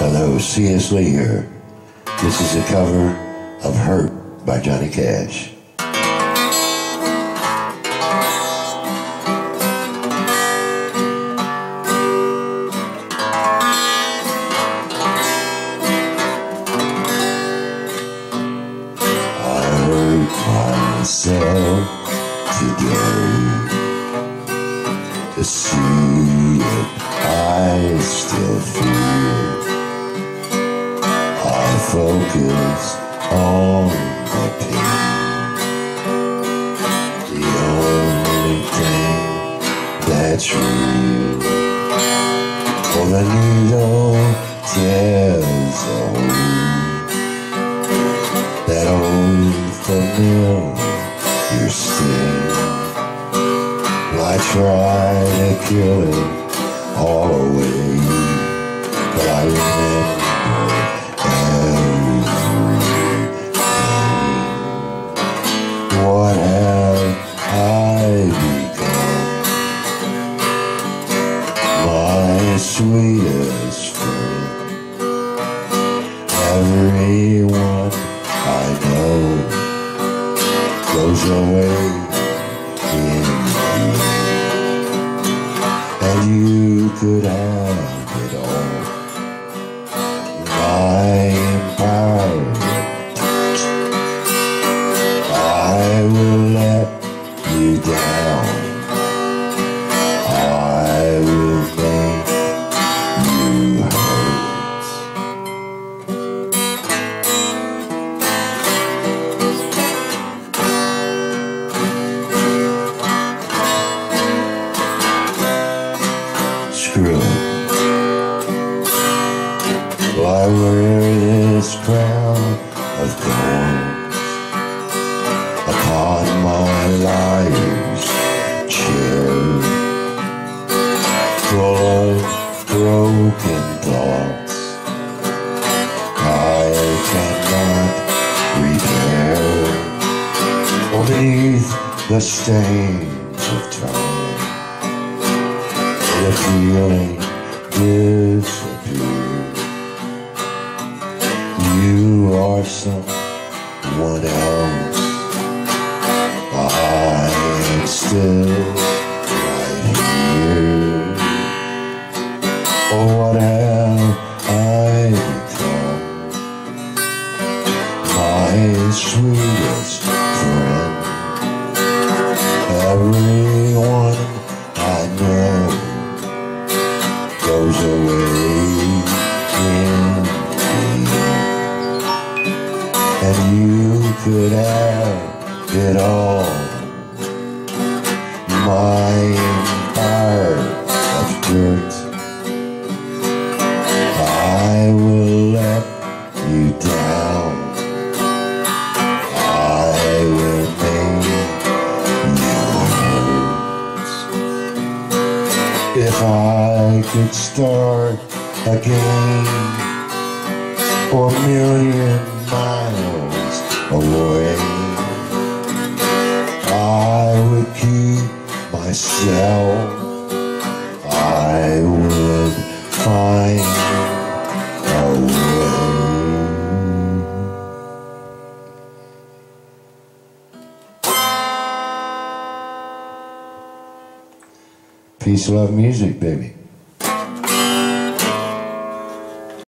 Hello, C.S. Lee here. This is a cover of Hurt by Johnny Cash. Myself today to see if I still feel. Focus on the pain, the only thing that's real. For the needle tears a that old familiar sting. I try to kill it all away, but I away in. And you could have I wear this crown of thorns upon my liar's chair, full of broken thoughts I cannot repair. Beneath the stains of time the feeling disappears. Are someone else. I am still And you could have it all. My empire of dirt. I will let you down. I will make you hurt. If I could start again for a million miles away, I would keep myself. I would find a way. Peace, love, music, baby.